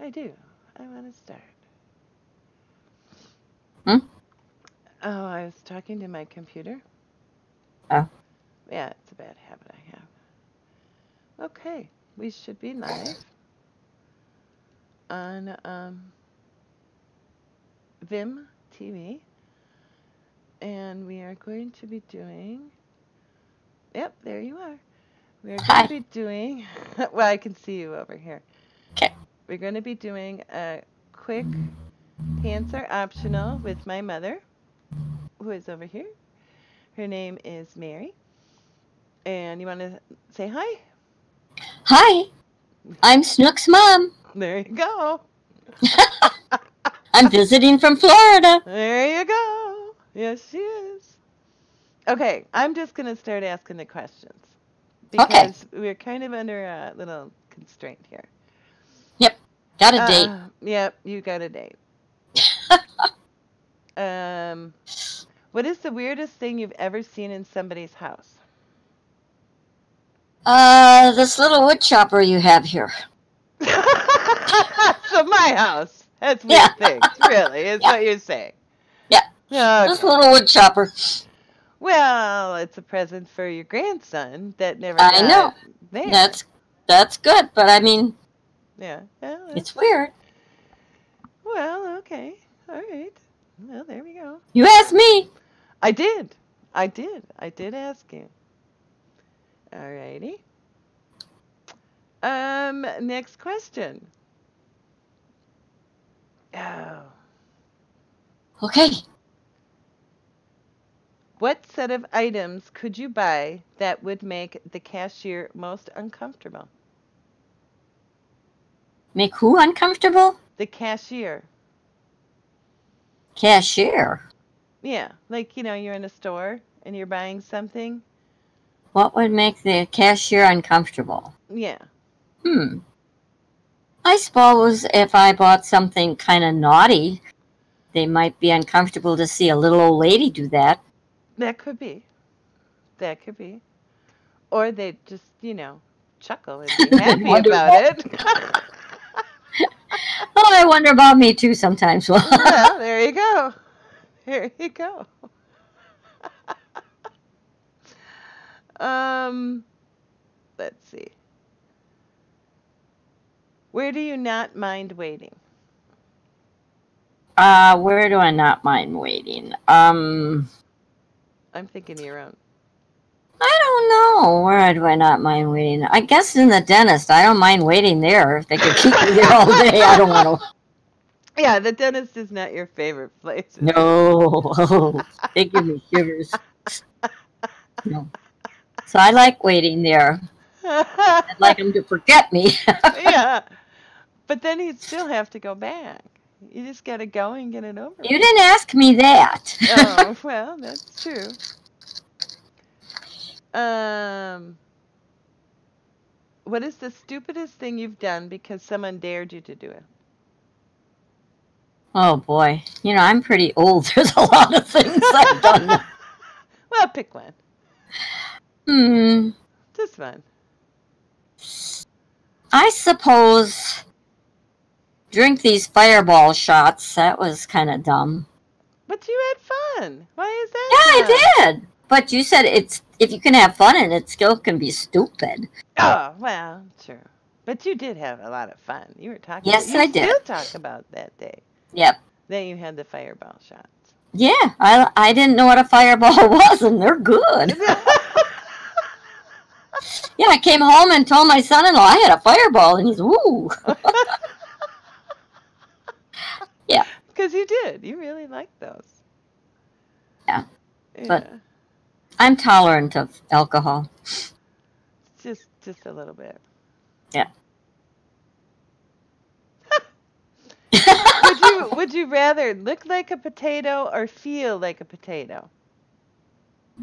I do. I want to start. Hmm? Oh, I was talking to my computer. Oh. Yeah, it's a bad habit I have. Okay, we should be live on um, Vimm TV. And we are going to be doing. Yep, there you are. We are going Hi. to be doing. well, I can see you over here. 'Kay. We're going to be doing a quick pants are optional with my mother, who is over here. Her name is Mary. And you want to say hi? Hi, I'm Snook's mom. There you go. I'm visiting from Florida. There you go. Yes, she is. Okay, I'm just going to start asking the questions Okay. because we're kind of under a little constraint here. Got a date. Uh, yep, you got a date. um, what is the weirdest thing you've ever seen in somebody's house? Uh, this little wood chopper you have here. so my house. That's weird Yeah. things, really, is Yeah. what you're saying. Yeah. Okay. This little wood chopper. Well, it's a present for your grandson that never I know. there. That's that's good, but I mean, yeah. Well, it's weird. well, okay. All right. Well, there we go. You asked me. I did. I did. I did ask you. All righty. Um, next question. Oh. Okay. What set of items could you buy that would make the cashier most uncomfortable? Make who uncomfortable? The cashier. Cashier. Yeah, like you know, you're in a store and you're buying something. What would make the cashier uncomfortable? Yeah. Hmm. I suppose if I bought something kind of naughty, they might be uncomfortable to see a little old lady do that. That could be. That could be. Or they just, you know, chuckle and be happy about it. Oh, I wonder about me too sometimes. Well, well, there you go. There you go. um, let's see. Where do you not mind waiting? uh, where do I not mind waiting? Um, I'm thinking your own. I don't know. Where do I not mind waiting? I guess in the dentist. I don't mind waiting there. If they could keep me there all day, I don't want to. Yeah, the dentist is not your favorite place. No, they give me shivers. No. So I like waiting there. I'd like them to forget me. yeah. But then you'd still have to go back. You just got to go and get it over. you with. didn't ask me that. oh, well, that's true. Um, what is the stupidest thing you've done because someone dared you to do it? oh boy, you know I'm pretty old. There's a lot of things I've done. well, pick one. Hmm. This one. I suppose drink these fireball shots. That was kind of dumb. But you had fun. Why is Yeah, that? dumb? I did. But you said it's if you can have fun and it still can be stupid. Oh, well, true. But you did have a lot of fun. You were talking. Yes, you I did. Still talk about that day. Yep. Then you had the fireball shots. Yeah, I I didn't know what a fireball was, and they're good. Yeah, I came home and told my son-in-law I had a fireball, and he's ooh. Yeah. Because you did. You really liked those. Yeah, Yeah. but- I'm tolerant of alcohol. just just a little bit. Yeah. would you would you rather look like a potato or feel like a potato?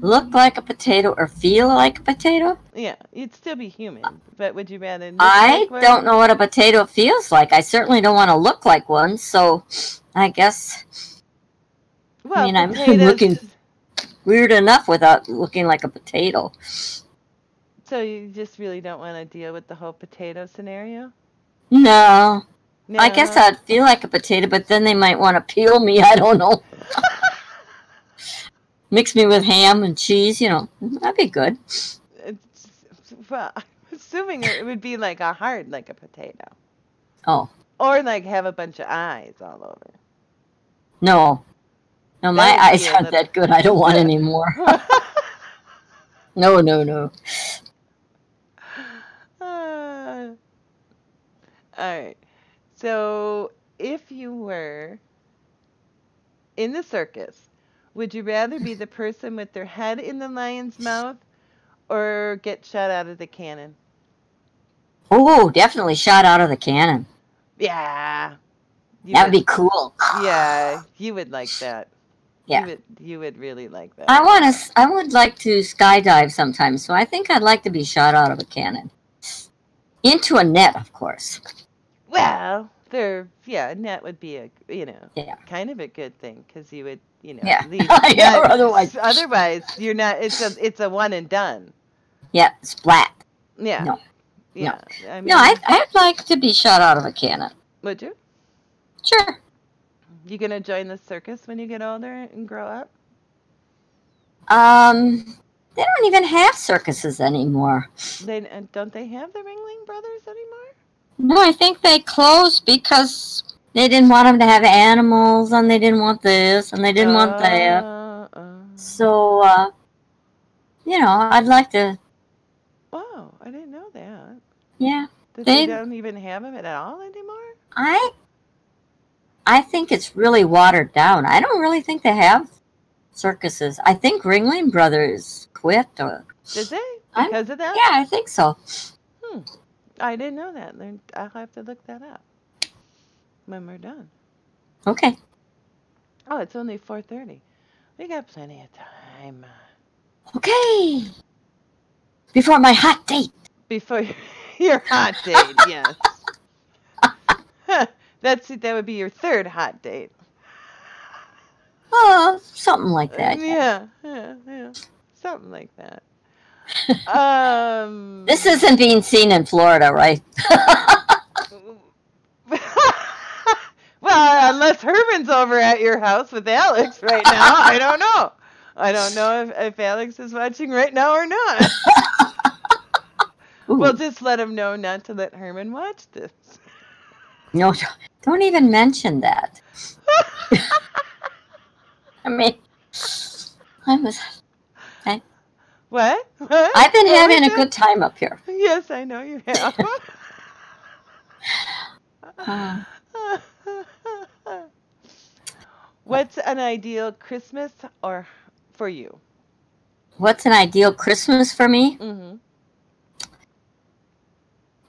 Look like a potato or feel like a potato? Yeah, you'd still be human, uh, but would you rather? I like don't know what a potato feels like. I certainly don't want to look like one, so I guess Well, I mean, I'm looking- weird enough without looking like a potato. So you just really don't want to deal with the whole potato scenario? No. I guess I'd feel like a potato, but then they might want to peel me. I don't know. Mix me with ham and cheese, you know. That'd be good. It's, well, I'm assuming it would be like a hard, like a potato, Oh, or like have a bunch of eyes all over. no. No, my That eyes aren't that good. I don't want any more. No, no, no. Uh, all right. So, if you were in the circus, would you rather be the person with their head in the lion's mouth or get shot out of the cannon? Oh, definitely shot out of the cannon. Yeah. That'd be cool. Yeah, you would like that. Yeah. You would, you would really like that. I want to. I would like to skydive sometime, so I think I'd like to be shot out of a cannon into a net, of course. Well, there, yeah, a net would be a, you know, Yeah. kind of a good thing because you would, you know, Yeah. leave. Yeah, otherwise- otherwise you're not. It's a, it's a one and done. Yeah, splat. Yeah. No. Yeah. I mean, No, I, I'd like to be shot out of a cannon. would you? Sure. You gonna join the circus when you get older and grow up? Um, they don't even have circuses anymore. They uh, don't they have the Ringling Brothers anymore? No, I think they closed because they didn't want them to have animals, and they didn't want this, and they didn't want that. Uh, uh, So, uh, you know, I'd like to. oh, I didn't know that. Yeah, they They- don't even have them at all anymore. I. I think it's really watered down. I don't really think they have circuses. I think Ringling Brothers quit, or Did they? I'm- Because of that? yeah, I think so. Hmm. I didn't know that. I'll have to look that up when we're done. Okay. Oh, it's only 4:30. We got plenty of time Okay. Before my hot date. before your hot date. Yes. That's it that would be your third hot date. Oh, something like that. Yeah, yeah, yeah. Something like that. Um. This isn't being seen in Florida, right? well, unless Herman's over at your house with Alex right now, I don't know. I don't know if, if Alex is watching right now or not. Ooh, We'll just let him know not to let Herman watch this. No, don't- even mention that. I mean, I was. What? What? I've been What having a good time up here. Yes, I know you have. Uh, What's an ideal Christmas or for you? what's an ideal Christmas for me? Mm-hmm.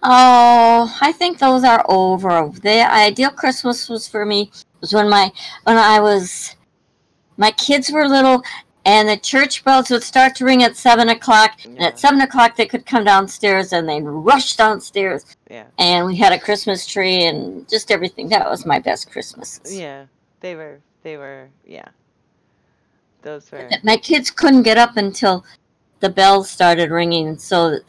Oh, I think those are over. The ideal Christmas was for me was when my when I was my kids were little and the church bells would start to ring at seven o'clock. And at seven o'clock they could come downstairs and they'd rush downstairs Yeah. and we had a Christmas tree and just everything. That was my best Christmases. Yeah. They were. They were. Yeah. Those were. My kids couldn't get up until the bells started ringing, so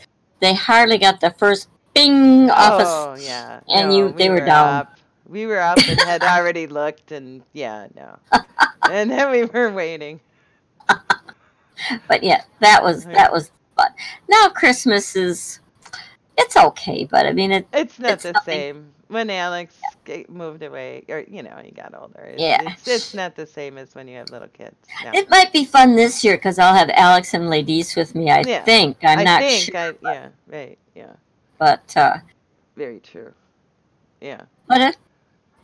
they hardly got the first bing off us. Oh yeah. and No, you- they were down. Up. We were up and had already looked, and yeah, no. and then we were waiting. But yeah, that was that was fun. Now Christmas is it's okay, but I mean it. It's not It's the nothing. same. When Alex g- moved away, or you know, he got older. It's, Yeah. It's, it's not the same as when you have little kids. No. It might be fun this year because I'll have Alex and Ladies with me. I Yeah. think I'm I not think sure, I, yeah, right, yeah, but uh, very true. Yeah. but it,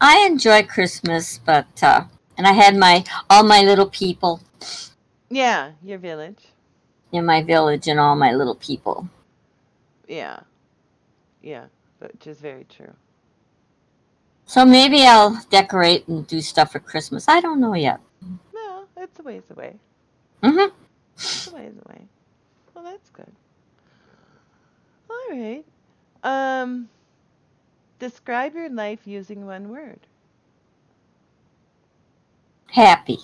I enjoy Christmas. But uh, and I had my all my little people Yeah, your village. in my village and all my little people. Yeah. Yeah, which is very true. So maybe I'll decorate and do stuff for Christmas. I don't know yet. No, it's a ways away. hmm It's a ways away. Well, that's good. All right. Um, describe your life using one word. Happy.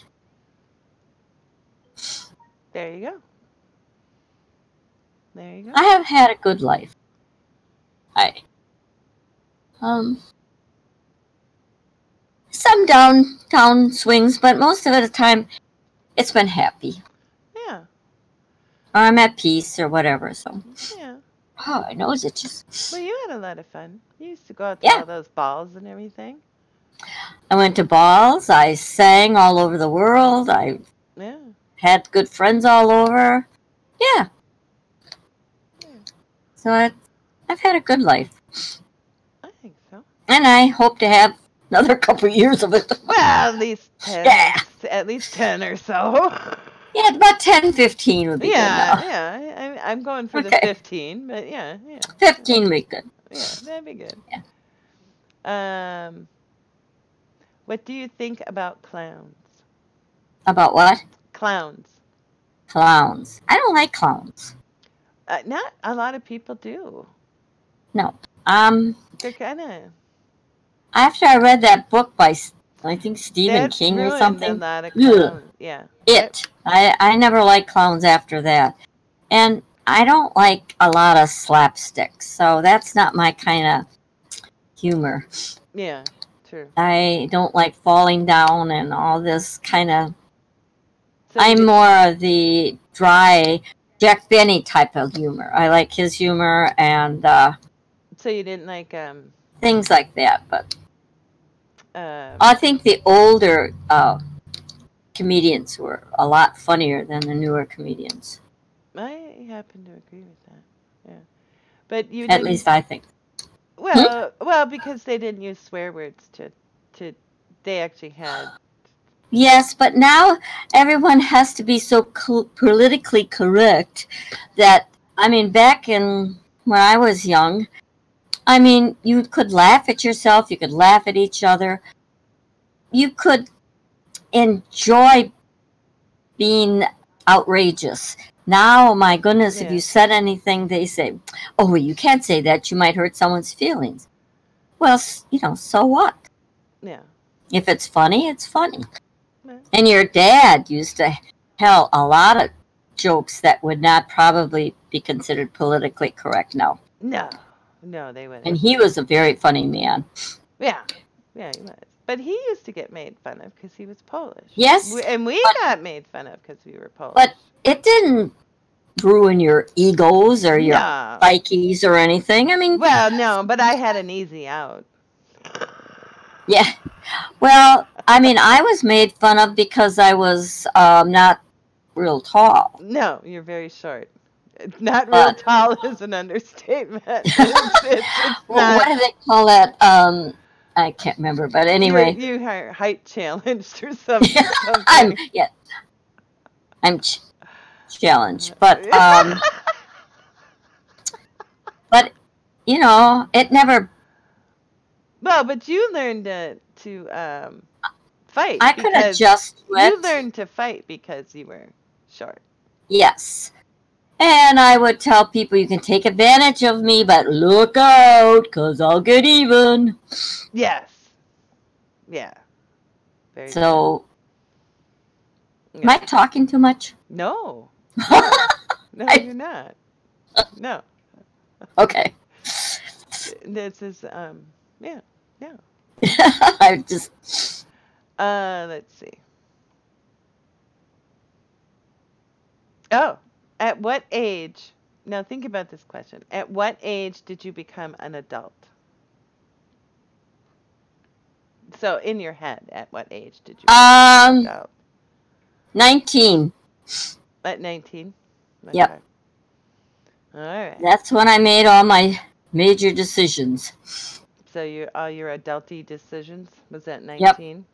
There you go. There you go. I have had a good life. I um some downtown swings, but most of the time, it's been happy. Yeah. Or I'm at peace or whatever. So, Yeah. Oh, I my nose itches. Well, you had a lot of fun. You used to go out to Yeah. all those balls and everything. I went to balls. I sang all over the world. I Yeah. had good friends all over. Yeah. So I, I've had a good life, I think so. and I hope to have another couple years of it. Well, at least 10. Yeah. At least 10 or so. Yeah, about 10, 15 would be yeah. good. Yeah. I, I'm going for the 15, but yeah. Yeah. 15 would be good. Yeah. That'd be good. Yeah. Um, what do you think about clowns? About what? Clowns. Clowns. I don't like clowns. Uh, not a lot of people do. No. Um, They're kind of. after I read that book by, I think Stephen King or something, lot of Ugh. clowns. Yeah. it. I, I never liked clowns after that. And I don't like a lot of slapstick, so that's not my kind of humor. Yeah. True. I don't like falling down and all this kind of. So I'm more of the dry Jack Benny type of humor. I like his humor and uh, So you didn't like um things like that. But uh I think the older uh, comedians were a lot funnier than the newer comedians. I happen to agree with that. Yeah. But you At least I think. well hmm? uh, well because they didn't use swear words to to they actually had Yes, but now everyone has to be so politically correct that, I mean, back in when I was young, I mean, you could laugh at yourself, you could laugh at each other, you could enjoy being outrageous. Now, my goodness, if you said anything, they say, oh, well, you can't say that, you might hurt someone's feelings. Well, you know, so what? yeah. If it's funny, it's funny. Yeah. And your dad used to tell a lot of jokes that would not probably be considered politically correct now. No. No, they wouldn't. And he was a very funny man. yeah. Yeah, he was. But he used to get made fun of because he was Polish. Yes, and we but- got made fun of because we were Polish. but it didn't ruin your egos or your no. psyches or anything. I mean, Well, no, but I had an easy out. yeah. Well, I mean, I was made fun of because I was um, not real tall. No, you're very short. Not real But- tall is an understatement. It's, it's, it's Well, what do they call that? Um, I can't remember, but anyway. you, you height challenged or something. I'm yeah. I'm ch- challenged, but um, but you know, it never. well, but you learned to to um, fight. I could adjust. You learned to fight because you were short. Yes, and I would tell people you can take advantage of me, but look out, cause I'll get even. Yes. Yeah. Very So, true. am I talking too much? No. No, you're not. No. okay, This is um yeah, yeah. I just Uh let's see. Oh, at what age? Now think about this question. At what age did you become an adult? So in your head, at what age did you become um an adult? nineteen. At 19? Yep. All right. That's when I made all my major decisions. So your all your adulty decisions was at 19?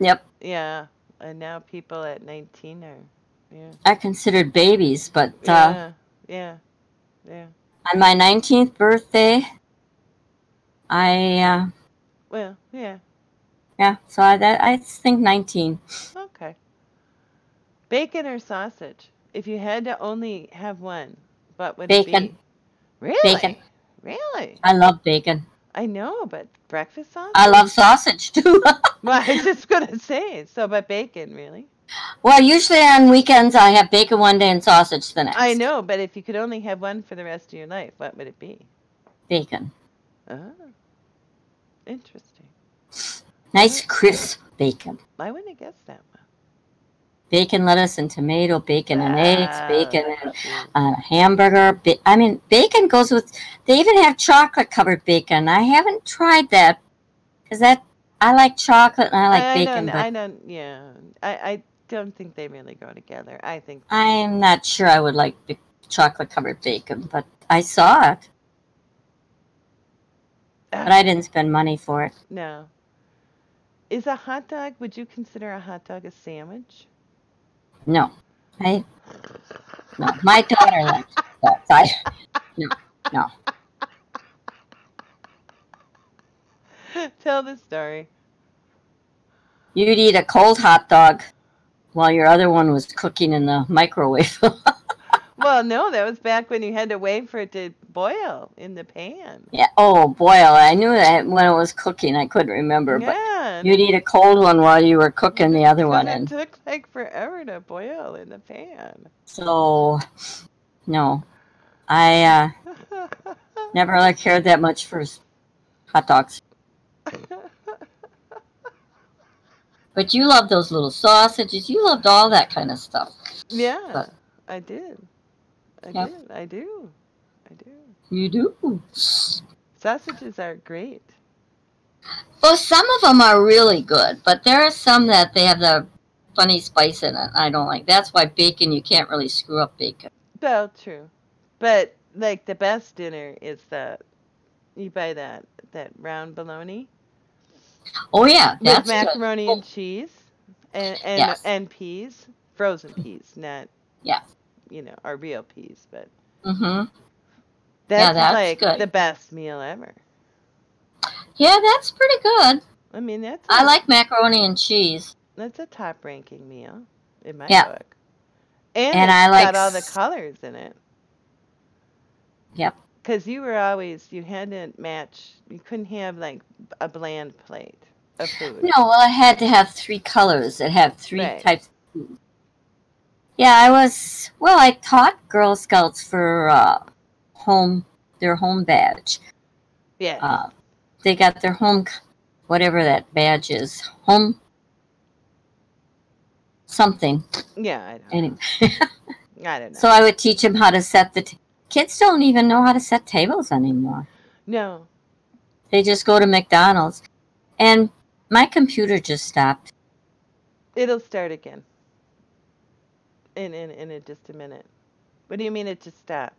Yep. Yep. Yeah. And now people at 19 are yeah. are considered babies, but uh, Yeah. Yeah. Yeah. on my 19th birthday, I, uh, Well, yeah. yeah, so I, that, I think 19. Okay. Bacon or sausage? If you had to only have one, what would it Bacon. be? Really? Bacon. Really? I love bacon. I know, but breakfast sausage? I love sausage too. Well, I was just gonna say. So, but bacon, really? Well, usually on weekends I have bacon one day and sausage the next. I know, but if you could only have one for the rest of your life, what would it be? Bacon. Oh, interesting. Nice crisp bacon. I wouldn't have guessed that one. Bacon, lettuce, and tomato, bacon and eggs, bacon and uh, hamburger. Ba- I mean, bacon goes with. They even have chocolate covered bacon. I haven't tried that because that I like chocolate and I like I bacon, don't, I don't, yeah. I, I don't think they really go together. I think. I'm not sure I would like chocolate covered bacon. But I saw it, but I uh, didn't spend money for it. No. Is a hot dog, would you consider a hot dog a sandwich? No, I no. My daughter likes that. I no. Tell the story. You'd eat a cold hot dog while your other one was cooking in the microwave. Well, no, that was back when you had to wait for it to boil in the pan. yeah. Oh, boil. I knew that when it was cooking. I couldn't remember, but Yeah. and you'd eat a cold one while you were cooking the other one, and it and took like forever to boil in the pan. so no, I uh, never like cared that much for hot dogs. But you loved those little sausages. You loved all that kind of stuff. yeah, But- I did. I Yep. did. I do. I do. You do. Sausages are great. Well, some of them are really good, but there are some that they have the funny spice in it. I don't like. That's why bacon you can't really screw up bacon. Well, true. But like the best dinner is that you buy that that round bologna Oh yeah, with that's good. macaroni Oh. and cheese and and, Yes. and peas, frozen peas, not yeah, you know our real peas, but mm-hmm. that's, that's like good. the best meal ever. Yeah, that's pretty good. I mean that's I a- like macaroni and cheese. that's a top ranking meal in my Yeah. book. And, And it's I like got all the colors in it. Yep. Because you were always you had to match. You couldn't have like a bland plate of food. No, well, I had to have three colors that have three Right. types of food. Yeah, I was. Well, I taught Girl Scouts for uh, home their home badge. Yeah. Uh, they got their home, whatever that badge is, home something. yeah. I don't. Anyway, I don't know. so I would teach them how to set the. T- Kids don't even know how to set tables anymore. no. They just go to McDonald's, and my computer just stopped. It'll start again. In in in a, just a minute. What do you mean it just stopped?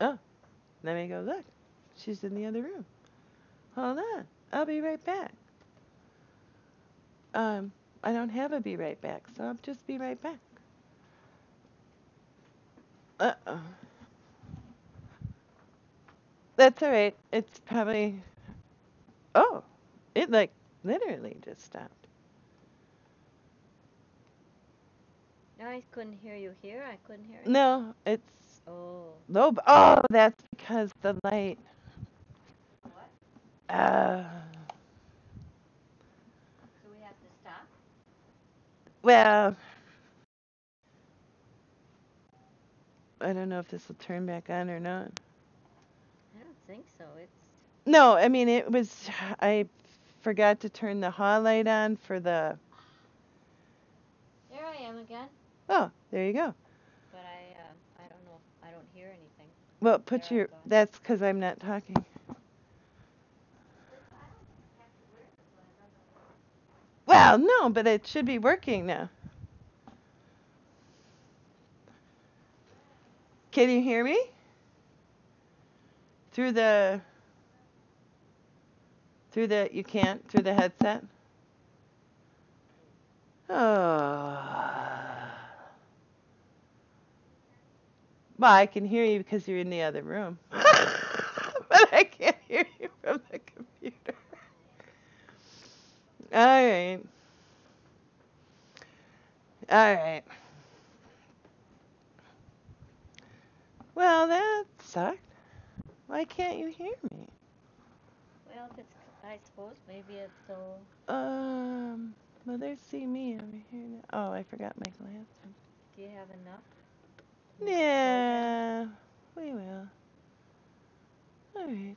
Oh, let me go look. She's in the other room. Hold on. I'll be right back. Um, I don't have a be right back, so I'll just be right back. Uh oh. That's all right. It's probably. Oh, it like literally just stopped. No, I couldn't hear you here. I couldn't hear you. No, it's Oh. low. Oh, that's because the light. What? Uh, So we have to stop? well, I don't know if this will turn back on or not. I don't think so. It's No, I mean it was. I forgot to turn the hall light on for the. there. I am again. Oh, there you go. But I, uh, I don't know. If, I don't hear anything. Well, put There I your. go. That's because I'm not talking. Well, no, but it should be working now. Can you hear me? Through the. Through the. You can't? Through the headset? Oh. Well, I can hear you because you're in the other room. but I can't hear you from the computer. All right. All right. Well, that sucked. Why can't you hear me? Well, if it's, I suppose maybe it's so. Um, well, see me over here now. Oh, I forgot my glasses. Do you have enough? Yeah, we will. All right.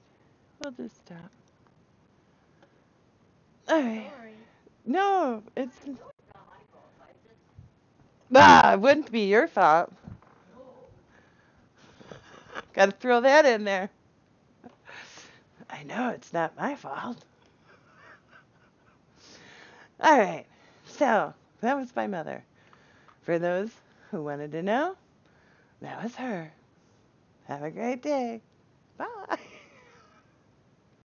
We'll just stop. All right. Sorry. No, it's. Ah, it wouldn't be your fault. Got to throw that in there. I know it's not my fault. All right. So, that was my mother. For those who wanted to know, that was her. Have a great day. Bye.